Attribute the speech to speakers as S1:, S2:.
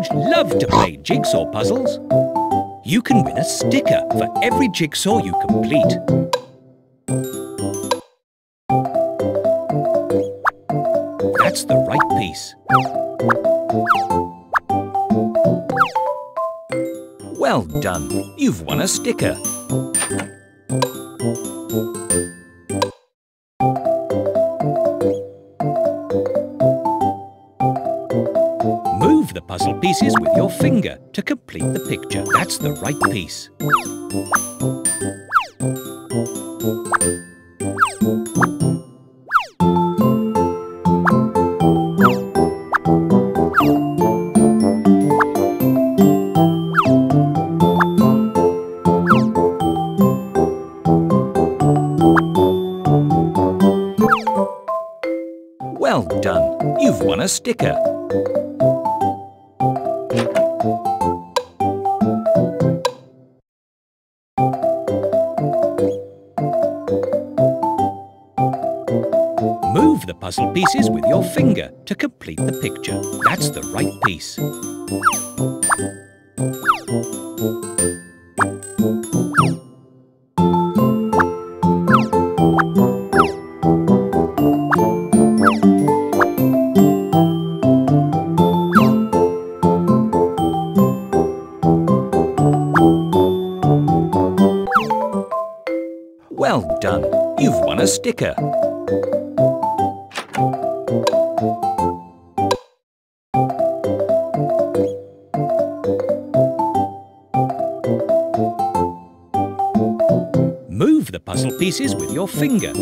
S1: George love to play jigsaw puzzles. You can win a sticker for every jigsaw you complete. That's the right piece. Well done. You've won a sticker. Move the puzzle pieces with your finger to complete the picture. That's the right piece. Well done. You've won a sticker. Move the puzzle pieces with your finger to complete the picture. That's the right piece. Well done. You've won a sticker. Move the puzzle pieces with your finger